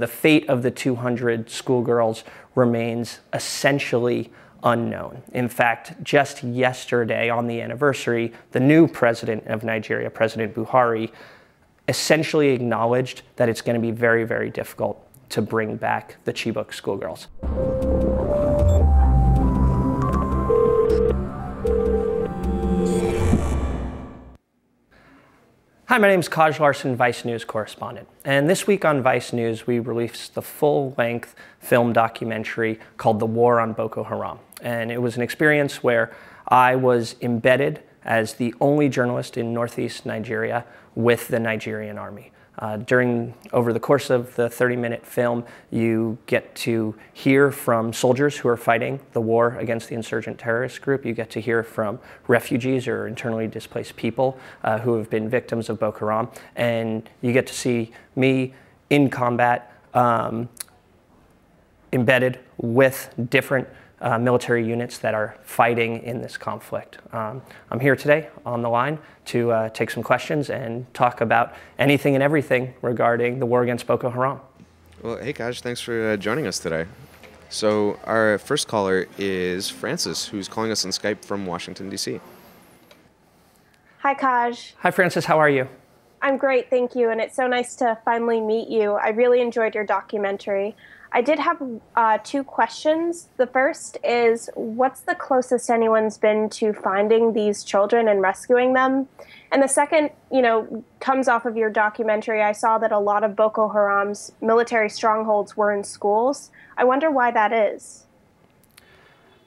The fate of the 200 schoolgirls remains essentially unknown. In fact, just yesterday on the anniversary, the new president of Nigeria, President Buhari, essentially acknowledged that it's going to be very, very difficult to bring back the Chibok schoolgirls. Hi, my name is Kaj Larsen, Vice News correspondent. And this week on Vice News, we released the full length film documentary called The War on Boko Haram. And it was an experience where I was embedded as the only journalist in northeast Nigeria with the Nigerian army. Uh, during over the course of the 30-minute film, you get to hear from soldiers who are fighting the war against the insurgent terrorist group. You get to hear from refugees or internally displaced people uh, who have been victims of Boko Haram, and you get to see me in combat, um, embedded with different uh, military units that are fighting in this conflict. Um, I'm here today on the line to uh, take some questions and talk about anything and everything regarding the war against Boko Haram. Well, hey, Kaj, thanks for uh, joining us today. So, our first caller is Francis, who's calling us on Skype from Washington, D.C. Hi, Kaj. Hi, Francis. How are you? I'm great, thank you. And it's so nice to finally meet you. I really enjoyed your documentary. I did have uh, two questions. The first is what's the closest anyone's been to finding these children and rescuing them? And the second, you know, comes off of your documentary. I saw that a lot of Boko Haram's military strongholds were in schools. I wonder why that is.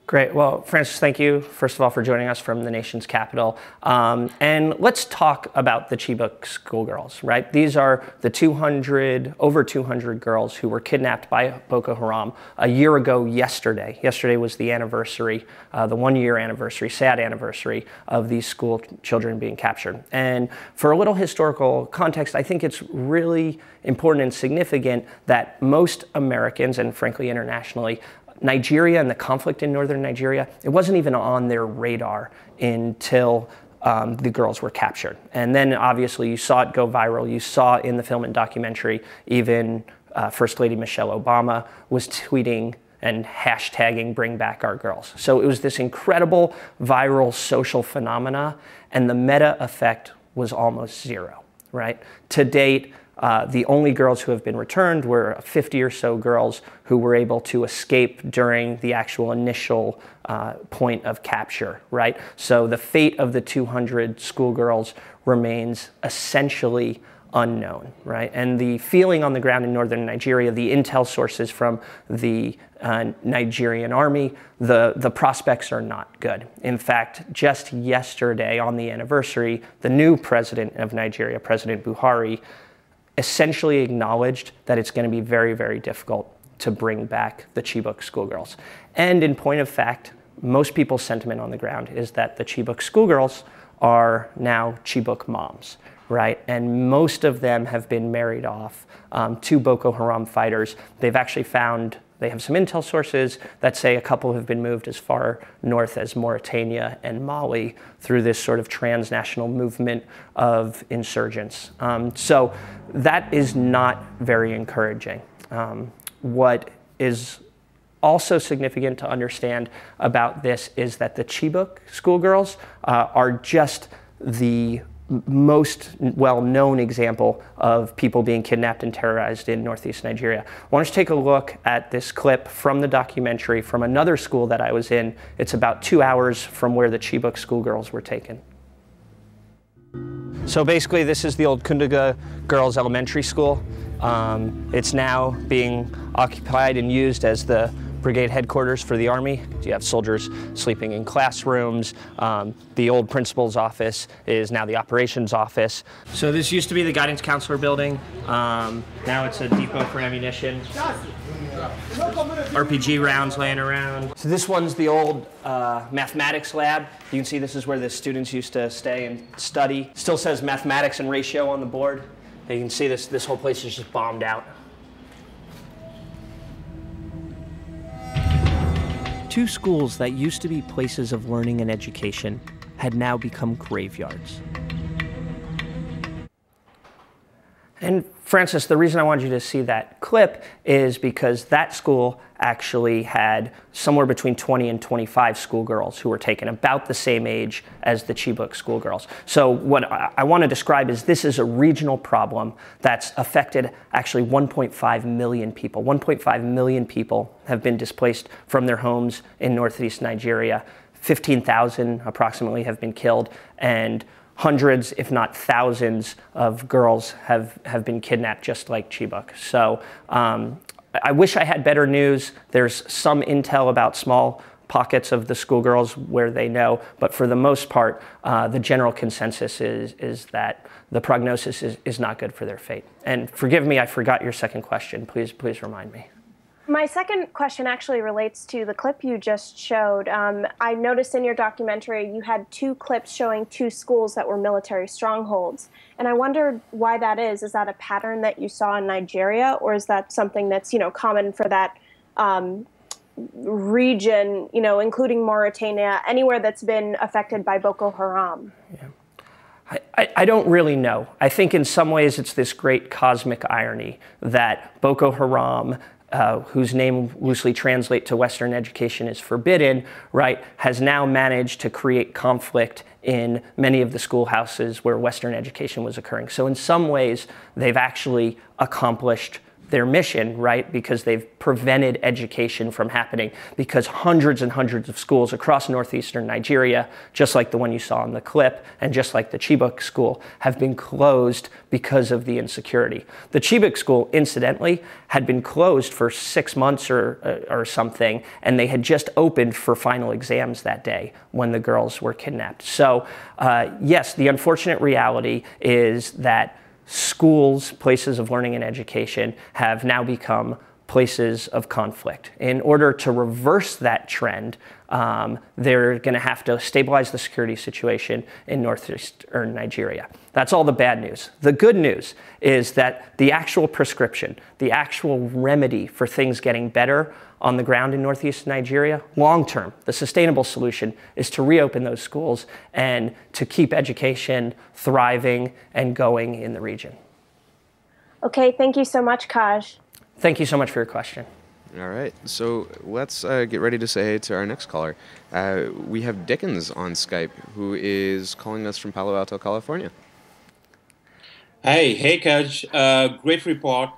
Great. Well, Francis, thank you, first of all, for joining us from the nation's capital. Um, and let's talk about the Chibok schoolgirls, right? These are the 200, over 200 girls who were kidnapped by Boko Haram a year ago yesterday. Yesterday was the anniversary, uh, the one year anniversary, sad anniversary of these school children being captured. And for a little historical context, I think it's really important and significant that most Americans, and frankly internationally, Nigeria and the conflict in northern Nigeria, it wasn't even on their radar until um, the girls were captured. And then obviously you saw it go viral. You saw in the film and documentary, even uh, First Lady Michelle Obama was tweeting and hashtagging bring back our girls. So it was this incredible viral social phenomena and the meta effect was almost zero, right? To date, uh, the only girls who have been returned were 50 or so girls who were able to escape during the actual initial uh, point of capture, right? So the fate of the 200 schoolgirls remains essentially unknown, right? And the feeling on the ground in northern Nigeria, the intel sources from the uh, Nigerian army, the, the prospects are not good. In fact, just yesterday on the anniversary, the new president of Nigeria, President Buhari, essentially acknowledged that it's going to be very, very difficult to bring back the Chibok schoolgirls. And in point of fact, most people's sentiment on the ground is that the Chibok schoolgirls are now Chibok moms, right? And most of them have been married off um, to Boko Haram fighters. They've actually found they have some intel sources that say a couple have been moved as far north as Mauritania and Mali through this sort of transnational movement of insurgents. Um, so that is not very encouraging. Um, what is also significant to understand about this is that the Chibok schoolgirls uh, are just the most well-known example of people being kidnapped and terrorized in northeast Nigeria. I want to take a look at this clip from the documentary from another school that I was in. It's about two hours from where the Chibok schoolgirls were taken. So basically this is the old Konduga Girls Elementary School. Um, it's now being occupied and used as the brigade headquarters for the Army. You have soldiers sleeping in classrooms. Um, the old principal's office is now the operations office. So this used to be the guidance counselor building. Um, now it's a depot for ammunition. RPG rounds laying around. So this one's the old uh, mathematics lab. You can see this is where the students used to stay and study. Still says mathematics and ratio on the board. You can see this, this whole place is just bombed out. Two schools that used to be places of learning and education had now become graveyards. And Francis, the reason I wanted you to see that clip is because that school actually had somewhere between 20 and 25 schoolgirls who were taken, about the same age as the Chibok schoolgirls. So what I want to describe is this is a regional problem that's affected actually 1.5 million people. 1.5 million people have been displaced from their homes in northeast Nigeria. 15,000 approximately have been killed, and hundreds, if not thousands, of girls have, have been kidnapped just like Chibok. So um, I wish I had better news. There's some intel about small pockets of the schoolgirls where they know, but for the most part, uh, the general consensus is, is that the prognosis is, is not good for their fate. And forgive me, I forgot your second question. Please, please remind me. My second question actually relates to the clip you just showed. Um, I noticed in your documentary you had two clips showing two schools that were military strongholds. And I wondered why that is. Is that a pattern that you saw in Nigeria, or is that something that's you know common for that um, region, you know, including Mauritania, anywhere that's been affected by Boko Haram? Yeah. I, I, don't really know. I think in some ways it's this great cosmic irony that Boko Haram uh, whose name loosely translate to Western education is forbidden, right, has now managed to create conflict in many of the schoolhouses where Western education was occurring. So in some ways, they've actually accomplished their mission, right? Because they've prevented education from happening because hundreds and hundreds of schools across northeastern Nigeria, just like the one you saw in the clip and just like the Chibok school, have been closed because of the insecurity. The Chibok school, incidentally, had been closed for six months or, uh, or something, and they had just opened for final exams that day when the girls were kidnapped. So, uh, yes, the unfortunate reality is that schools, places of learning and education, have now become places of conflict. In order to reverse that trend, um, they're going to have to stabilize the security situation in northeastern Nigeria. That's all the bad news. The good news is that the actual prescription, the actual remedy for things getting better on the ground in northeast Nigeria, long term, the sustainable solution is to reopen those schools and to keep education thriving and going in the region. Okay, thank you so much, Kaj. Thank you so much for your question. All right, so let's uh, get ready to say hey to our next caller. Uh, we have Dickens on Skype, who is calling us from Palo Alto, California. Hey, hey, Kaj. Uh, great report.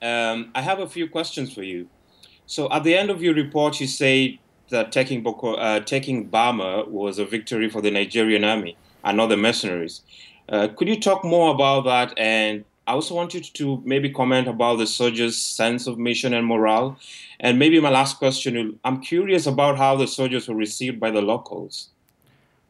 Um, I have a few questions for you. So, at the end of your report, you say that taking Boko, uh, taking Bama was a victory for the Nigerian army and not the mercenaries. Uh, could you talk more about that and I also want you to maybe comment about the soldiers' sense of mission and morale. And maybe my last question I'm curious about how the soldiers were received by the locals.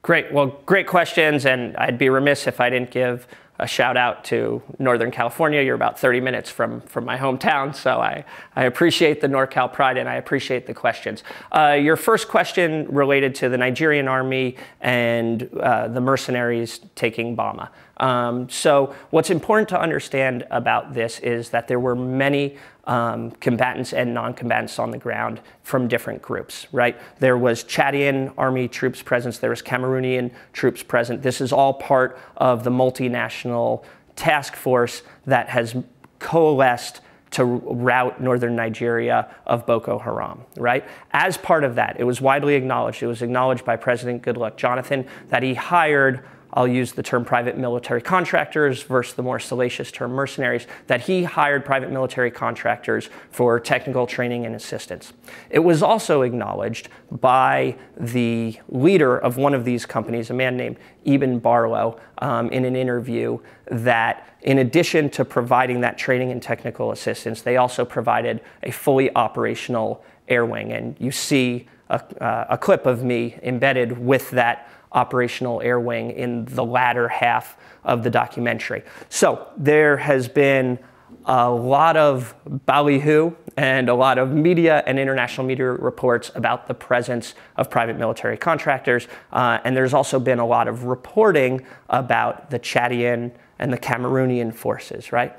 Great. Well, great questions. And I'd be remiss if I didn't give a shout out to Northern California. You're about 30 minutes from, from my hometown, so I, I appreciate the NorCal pride and I appreciate the questions. Uh, your first question related to the Nigerian army and uh, the mercenaries taking Bama. Um, so what's important to understand about this is that there were many um, combatants and non-combatants on the ground from different groups, right? There was Chadian army troops present, there was Cameroonian troops present. This is all part of the multinational task force that has coalesced to rout northern Nigeria of Boko Haram, right? As part of that, it was widely acknowledged, it was acknowledged by President Goodluck Jonathan that he hired I'll use the term private military contractors versus the more salacious term mercenaries, that he hired private military contractors for technical training and assistance. It was also acknowledged by the leader of one of these companies, a man named Eeben Barlow, um, in an interview that in addition to providing that training and technical assistance, they also provided a fully operational air wing. And you see a, uh, a clip of me embedded with that operational air wing in the latter half of the documentary. So there has been a lot of ballyhoo and a lot of media and international media reports about the presence of private military contractors. Uh, and there's also been a lot of reporting about the Chadian and the Cameroonian forces, right?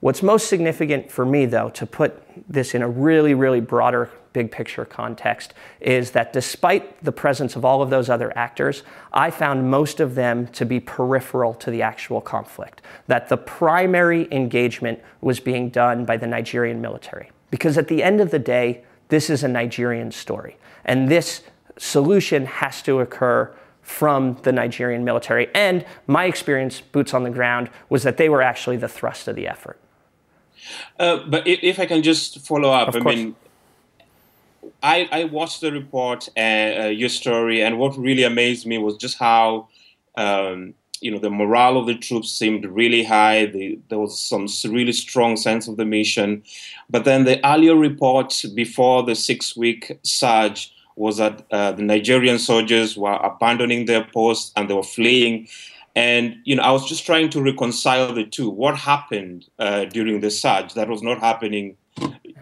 What's most significant for me, though, to put this in a really, really broader big picture context, is that despite the presence of all of those other actors, I found most of them to be peripheral to the actual conflict. That the primary engagement was being done by the Nigerian military. Because at the end of the day, this is a Nigerian story. And this solution has to occur from the Nigerian military. And my experience, boots on the ground, was that they were actually the thrust of the effort. Uh, but if I can just follow up, I mean, I, I watched the report and uh, your story, and what really amazed me was just how um, you know the morale of the troops seemed really high. The, there was some really strong sense of the mission, but then the earlier report before the six-week surge was that uh, the Nigerian soldiers were abandoning their posts and they were fleeing. And you know, I was just trying to reconcile the two. What happened uh, during the surge that was not happening,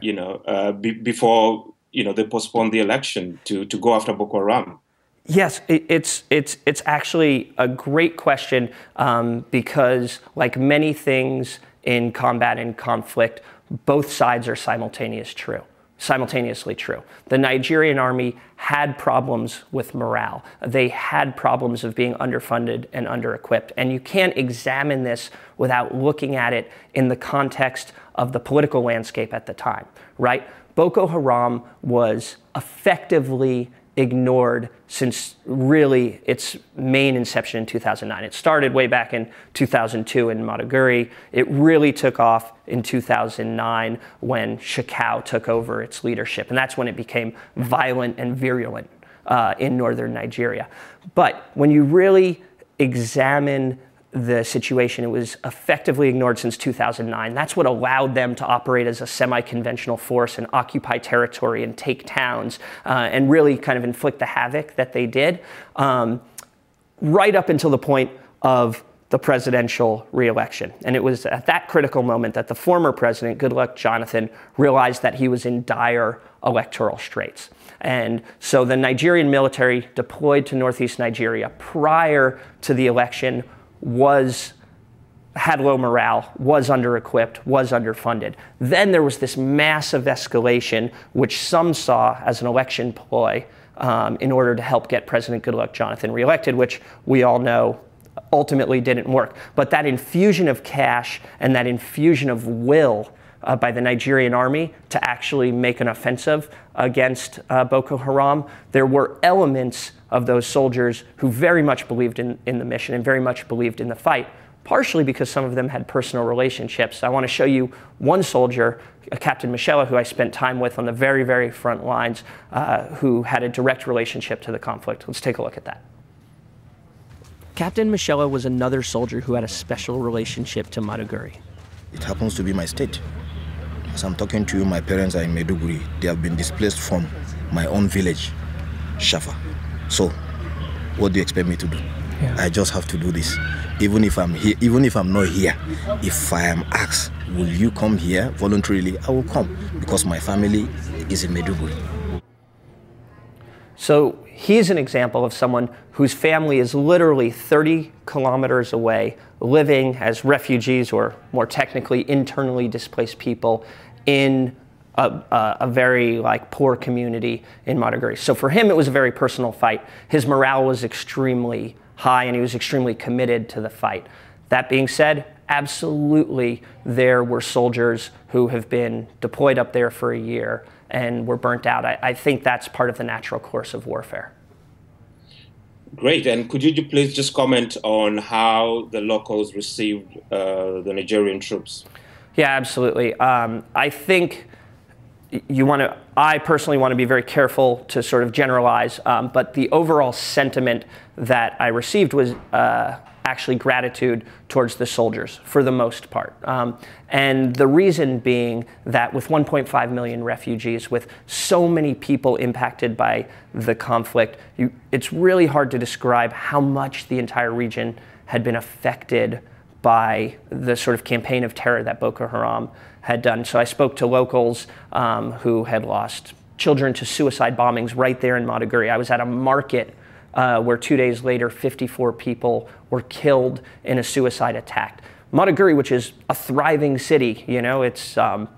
you know, uh, be- before you know they postponed the election to to go after Boko Haram? Yes, it, it's it's it's actually a great question um, because, like many things in combat and conflict, both sides are simultaneous true simultaneously true. The Nigerian army had problems with morale. They had problems of being underfunded and under-equipped. And you can't examine this without looking at it in the context of the political landscape at the time, right? Boko Haram was effectively ignored since really its main inception in 2009. It started way back in 2002 in Maiduguri. It really took off in 2009 when Shekau took over its leadership. And that's when it became violent and virulent uh, in northern Nigeria. But when you really examine the situation. It was effectively ignored since 2009. That's what allowed them to operate as a semi conventional force and occupy territory and take towns uh, and really kind of inflict the havoc that they did, um, right up until the point of the presidential reelection. And it was at that critical moment that the former president, Goodluck Jonathan, realized that he was in dire electoral straits. And so the Nigerian military deployed to northeast Nigeria prior to the election was had low morale, was under equipped, was underfunded. Then there was this massive escalation, which some saw as an election ploy um, in order to help get President Goodluck Jonathan reelected, which we all know ultimately didn't work. But that infusion of cash and that infusion of will uh, by the Nigerian army to actually make an offensive against uh, Boko Haram, there were elements of those soldiers who very much believed in, in the mission and very much believed in the fight, partially because some of them had personal relationships. I want to show you one soldier, Captain Michela, who I spent time with on the very, very front lines, uh, who had a direct relationship to the conflict. Let's take a look at that. Captain Michela was another soldier who had a special relationship to Maiduguri. It happens to be my state. As I'm talking to you, my parents are in Maiduguri. They have been displaced from my own village, Shafa. So, what do you expect me to do? Yeah. I just have to do this. Even if I'm here, even if I'm not here, if I am asked, will you come here voluntarily? I will come because my family is in Maiduguri. So he's an example of someone whose family is literally 30 kilometers away, living as refugees or more technically internally displaced people in a, a, a, very like poor community in Maiduguri. So for him, it was a very personal fight. His morale was extremely high, and he was extremely committed to the fight. That being said, absolutely, there were soldiers who have been deployed up there for a year and were burnt out. I, I think that's part of the natural course of warfare. Great. And could you please just comment on how the locals received uh, the Nigerian troops? Yeah, absolutely. Um, I think you want to, I personally want to be very careful to sort of generalize, um, but the overall sentiment that I received was uh, actually gratitude towards the soldiers for the most part. Um, and the reason being that with 1.5 million refugees, with so many people impacted by the conflict, you, it's really hard to describe how much the entire region had been affected by the sort of campaign of terror that Boko Haram had done. So I spoke to locals um, who had lost children to suicide bombings right there in Maiduguri. I was at a market uh, where two days later, 54 people were killed in a suicide attack. Maiduguri, which is a thriving city, you know, it's, um,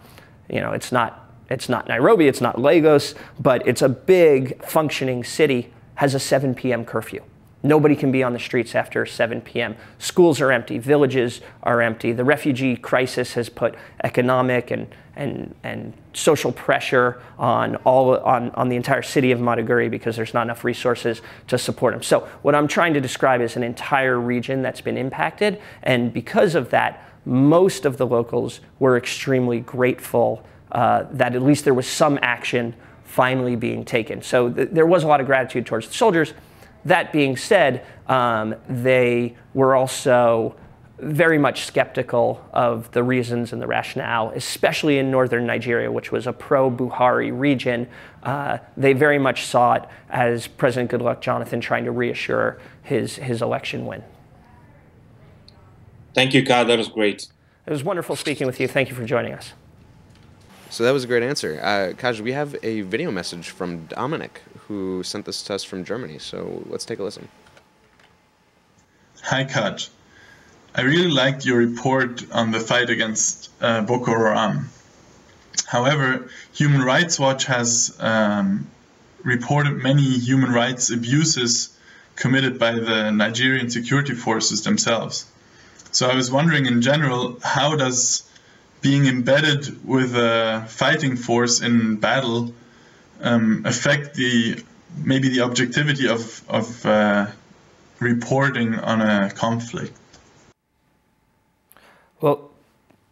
you know, it's not, it's not Nairobi, it's not Lagos, but it's a big functioning city, has a 7 p.m. curfew. Nobody can be on the streets after 7 p.m. Schools are empty, villages are empty. The refugee crisis has put economic and, and, and social pressure on, all, on, on the entire city of Maiduguri because there's not enough resources to support them. So what I'm trying to describe is an entire region that's been impacted. And because of that, most of the locals were extremely grateful uh, that at least there was some action finally being taken. So th there was a lot of gratitude towards the soldiers. That being said, um, they were also very much skeptical of the reasons and the rationale, especially in northern Nigeria, which was a pro Buhari region. Uh, they very much saw it as President Goodluck Jonathan trying to reassure his, his election win. Thank you, Kaj. That was great. It was wonderful speaking with you. Thank you for joining us. So that was a great answer. Uh, Kaj, we have a video message from Dominic, who sent this to us from Germany. So let's take a listen. Hi, Kaj. I really liked your report on the fight against uh, Boko Haram. However, Human Rights Watch has um, reported many human rights abuses committed by the Nigerian security forces themselves. So I was wondering, in general, how does being embedded with a fighting force in battle um, affect the maybe the objectivity of of uh, reporting on a conflict? Well,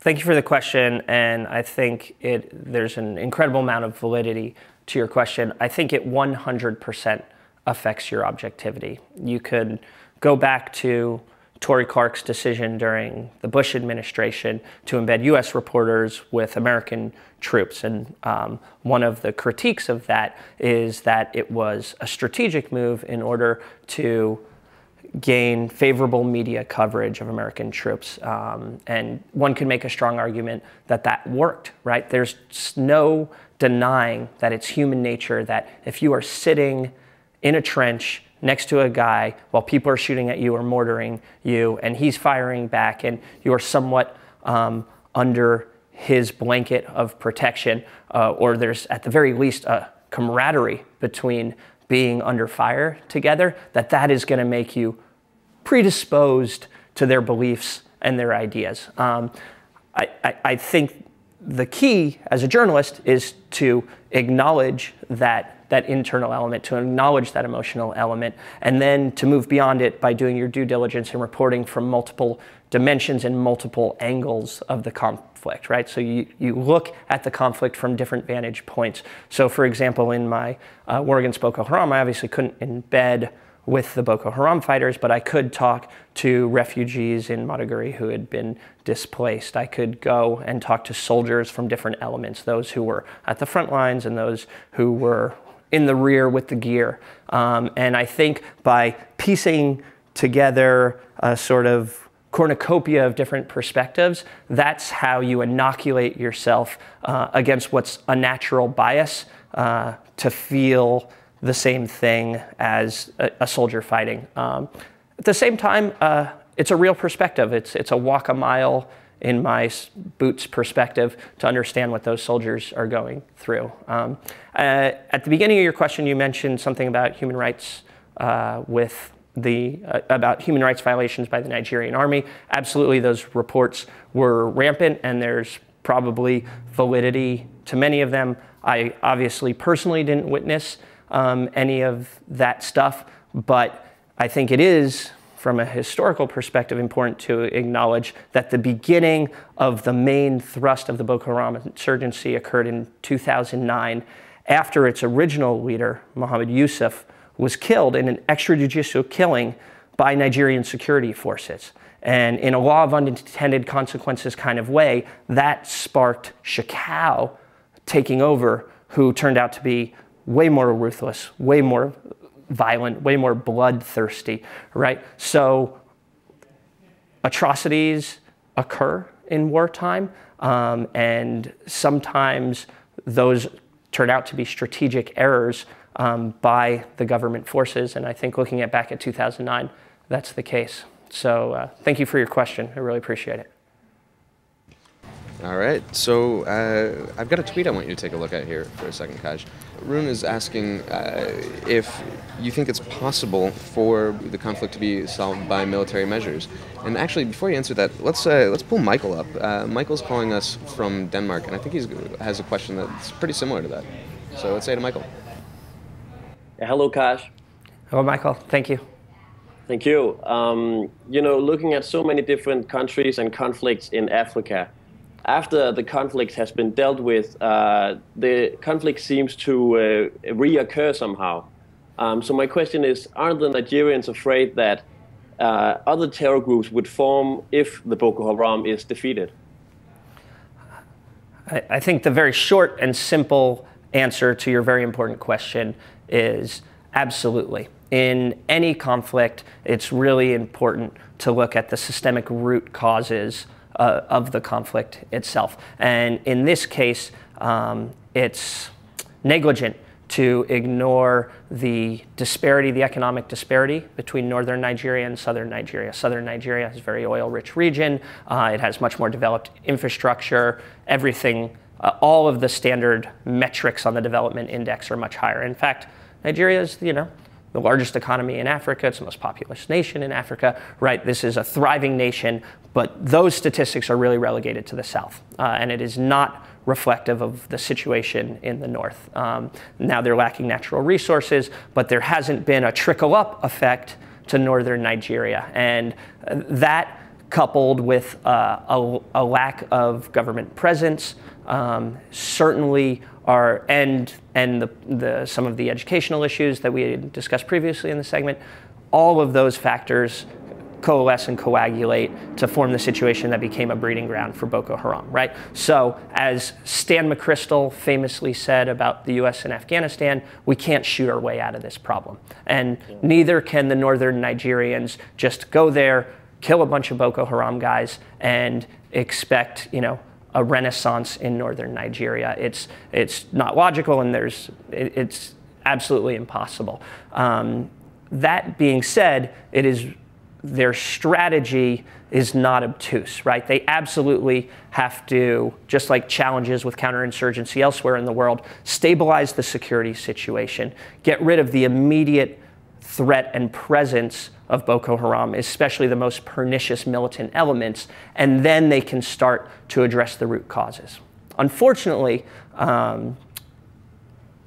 thank you for the question, and I think it there's an incredible amount of validity to your question. I think it 100% affects your objectivity. You could go back to Torie Clarke's decision during the Bush administration to embed U.S. reporters with American troops. And um, one of the critiques of that is that it was a strategic move in order to gain favorable media coverage of American troops. Um, and one could make a strong argument that that worked, right? There's no denying that it's human nature that if you are sitting in a trench next to a guy while people are shooting at you or mortaring you, and he's firing back, and you're somewhat um, under his blanket of protection, uh, or there's at the very least a camaraderie between being under fire together, that that is going to make you predisposed to their beliefs and their ideas. Um, I, I, I think the key as a journalist is to acknowledge that that internal element, to acknowledge that emotional element, and then to move beyond it by doing your due diligence and reporting from multiple dimensions and multiple angles of the conflict, right? So you, you look at the conflict from different vantage points. So for example, in my uh, war against Boko I obviously couldn't embed with the Boko Haram fighters, but I could talk to refugees in Maiduguri who had been displaced. I could go and talk to soldiers from different elements, those who were at the front lines and those who were in the rear with the gear. Um, and I think by piecing together a sort of cornucopia of different perspectives, that's how you inoculate yourself uh, against what's a natural bias uh, to feel the same thing as a, a soldier fighting. Um, at the same time, uh, it's a real perspective. It's, it's a walk a mile in my boots perspective to understand what those soldiers are going through. Um, uh, at the beginning of your question, you mentioned something about human rights uh, with the uh, about human rights violations by the Nigerian army. Absolutely, those reports were rampant, and there's probably validity to many of them. I obviously personally didn't witness um, any of that stuff, but I think it is, from a historical perspective, important to acknowledge that the beginning of the main thrust of the Boko Haram insurgency occurred in 2009 after its original leader, Mohammed Yusuf, was killed in an extrajudicial killing by Nigerian security forces. And in a law of unintended consequences kind of way, that sparked Shekau taking over, who turned out to be way more ruthless, way more violent, way more bloodthirsty, right? So atrocities occur in wartime, um, and sometimes those turn out to be strategic errors um, by the government forces. And I think looking at back at 2009, that's the case. So uh, thank you for your question. I really appreciate it. All right. So uh, I've got a tweet I want you to take a look at here for a second, Kaj. Rune is asking uh, if you think it's possible for the conflict to be solved by military measures. And actually, before you answer that, let's uh, let's pull Michael up. Uh, Michael's calling us from Denmark, and I think he has a question that's pretty similar to that. So let's say to Michael. Hello, Kaj. Hello, Michael. Thank you. Thank you. Um, you know, looking at so many different countries and conflicts in Africa, after the conflict has been dealt with, uh, the conflict seems to uh, reoccur somehow. Um, so my question is, aren't the Nigerians afraid that uh, other terror groups would form if the Boko Haram is defeated? I, I think the very short and simple answer to your very important question is absolutely. In any conflict, it's really important to look at the systemic root causes uh, of the conflict itself. And in this case, um, it's negligent to ignore the disparity, the economic disparity between northern Nigeria and southern Nigeria. Southern Nigeria is a very oil-rich region. Uh, it has much more developed infrastructure. Everything, uh, all of the standard metrics on the development index are much higher. In fact, Nigeria is, you know, the largest economy in Africa. It's the most populous nation in Africa, right? This is a thriving nation, but those statistics are really relegated to the south. Uh, and it is not reflective of the situation in the north. Um, now they're lacking natural resources, but there hasn't been a trickle up effect to northern Nigeria. And that coupled with uh, a, a, lack of government presence, um, certainly are and and the, the, some of the educational issues that we discussed previously in the segment, all of those factors coalesce and coagulate to form the situation that became a breeding ground for Boko Haram, right? So, as Stan McChrystal famously said about the US and Afghanistan, we can't shoot our way out of this problem. And neither can the northern Nigerians just go there, kill a bunch of Boko Haram guys, and expect, you know, a renaissance in northern Nigeria. It's, it's not logical and there's, it, it's absolutely impossible. Um, that being said, it is, their strategy is not obtuse, right? They absolutely have to, just like challenges with counterinsurgency elsewhere in the world, stabilize the security situation, get rid of the immediate threat and presence of Boko Haram, especially the most pernicious militant elements, and then they can start to address the root causes. Unfortunately, um,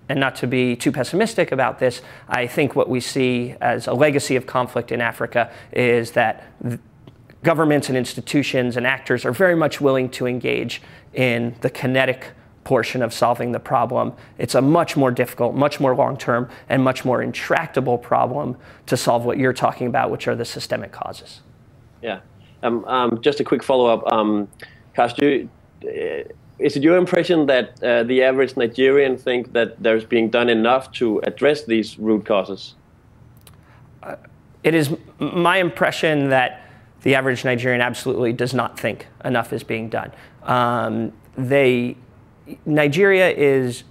and not to be too pessimistic about this, I think what we see as a legacy of conflict in Africa is that governments and institutions and actors are very much willing to engage in the kinetic portion of solving the problem. It's a much more difficult, much more long term, and much more intractable problem to solve what you're talking about, which are the systemic causes. Yeah. Um, um, just a quick follow up. Um, you, uh, is it your impression that uh, the average Nigerian think that there's being done enough to address these root causes? Uh, it is my impression that the average Nigerian absolutely does not think enough is being done. Um, they Nigeria is.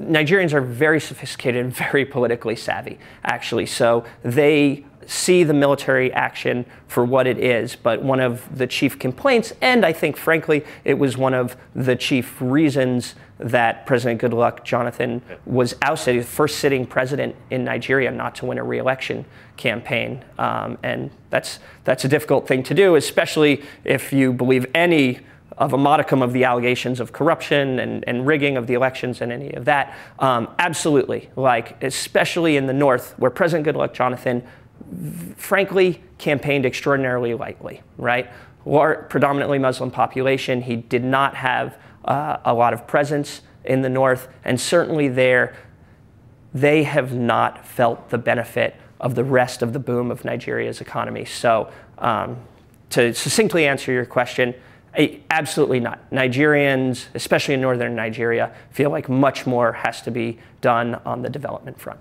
Nigerians are very sophisticated and very politically savvy, actually. So they see the military action for what it is. But one of the chief complaints, and I think, frankly, it was one of the chief reasons that President Goodluck Jonathan was ousted. The first sitting president in Nigeria not to win a re-election campaign. Um, and that's, that's a difficult thing to do, especially if you believe any of a modicum of the allegations of corruption and, and rigging of the elections and any of that. Um, absolutely. Like, especially in the North, where President Goodluck Jonathan, frankly, campaigned extraordinarily lightly, right? Or predominantly Muslim population. He did not have uh, a lot of presence in the North, and certainly there, they have not felt the benefit of the rest of the boom of Nigeria's economy. So, um, to succinctly answer your question, Absolutely not. Nigerians, especially in northern Nigeria, feel like much more has to be done on the development front.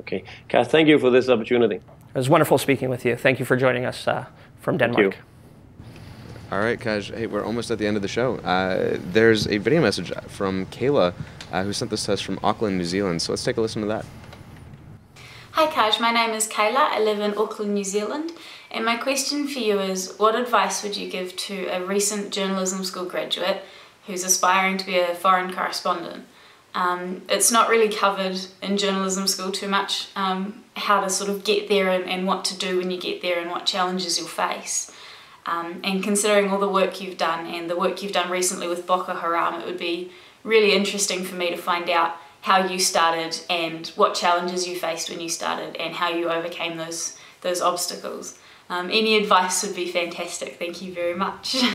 Okay. Cass, thank you for this opportunity. It was wonderful speaking with you. Thank you for joining us uh, from Denmark. All right, Kaj. Hey, we're almost at the end of the show. Uh, there's a video message from Kayla, uh, who sent this to us from Auckland, New Zealand. So let's take a listen to that. Hi Kaj, my name is Kayla. I live in Auckland, New Zealand. And my question for you is what advice would you give to a recent journalism school graduate who's aspiring to be a foreign correspondent? Um, it's not really covered in journalism school too much um, how to sort of get there and, and, what to do when you get there and what challenges you'll face. Um, and considering all the work you've done and the work you've done recently with Boko Haram, it would be really interesting for me to find out how you started and what challenges you faced when you started and how you overcame those those obstacles. Um, any advice would be fantastic. Thank you very much.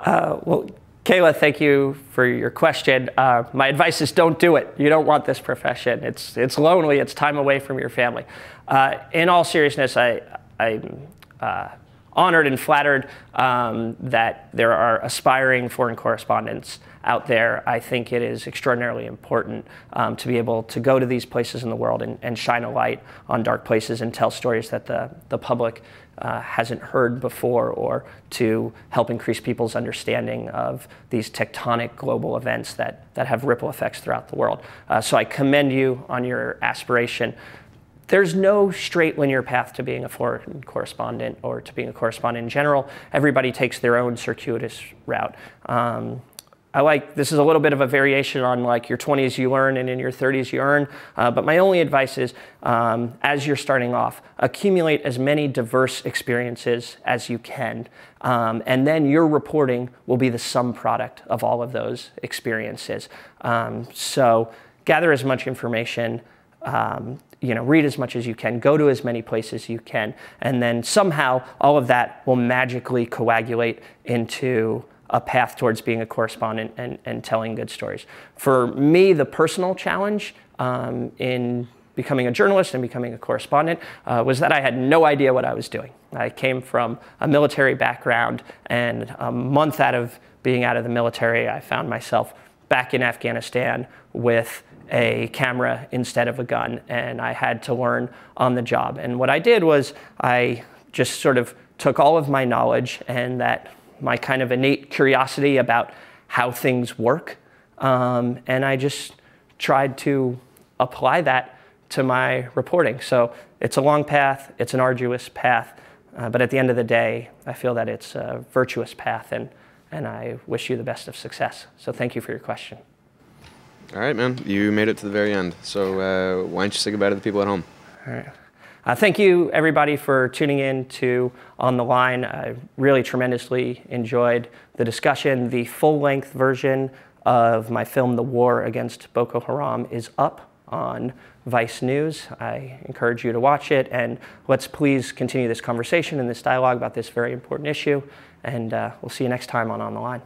Uh, well, Kayla, thank you for your question. Uh, my advice is don't do it. You don't want this profession. It's, it's lonely. It's time away from your family. Uh, in all seriousness, I, I'm uh, honored and flattered um, that there are aspiring foreign correspondents out there. I think it is extraordinarily important um, to be able to go to these places in the world and, and, shine a light on dark places and tell stories that the, the public uh, hasn't heard before or to help increase people's understanding of these tectonic global events that, that have ripple effects throughout the world. Uh, so I commend you on your aspiration there's no straight linear path to being a foreign correspondent or to being a correspondent in general. Everybody takes their own circuitous route. Um, I like, this is a little bit of a variation on like your 20s you learn and in your 30s you earn. Uh, but my only advice is um, as you're starting off, accumulate as many diverse experiences as you can. Um, and then your reporting will be the sum product of all of those experiences. Um, so gather as much information um, you know, read as much as you can, go to as many places you can, and then somehow all of that will magically coagulate into a path towards being a correspondent and, and telling good stories. For me, the personal challenge um, in becoming a journalist and becoming a correspondent uh, was that I had no idea what I was doing. I came from a military background, and a month out of being out of the military, I found myself back in Afghanistan with a camera instead of a gun, and I had to learn on the job. And what I did was I just sort of took all of my knowledge and that my kind of innate curiosity about how things work, um, and I just tried to apply that to my reporting. So it's a long path, it's an arduous path, uh, but at the end of the day, I feel that it's a virtuous path, and, and I wish you the best of success. So thank you for your question. All right, man. You made it to the very end. So uh, why don't you say goodbye to the people at home? All right. Uh, thank you, everybody, for tuning in to On the Line. I really tremendously enjoyed the discussion. The full length version of my film, The War Against Boko Haram, is up on Vice News. I encourage you to watch it, and let's please continue this conversation and this dialogue about this very important issue. And uh, we'll see you next time on On the Line.